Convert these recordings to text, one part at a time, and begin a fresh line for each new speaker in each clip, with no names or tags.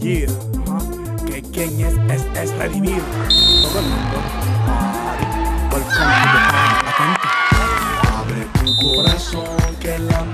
Que quien es,
este,
este es,
es redimir. Todo el mundo, Abre tu
corazón que la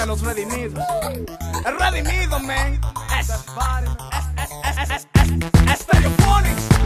de los redimidos. Redimido, man. Es, es, es, es, es, es,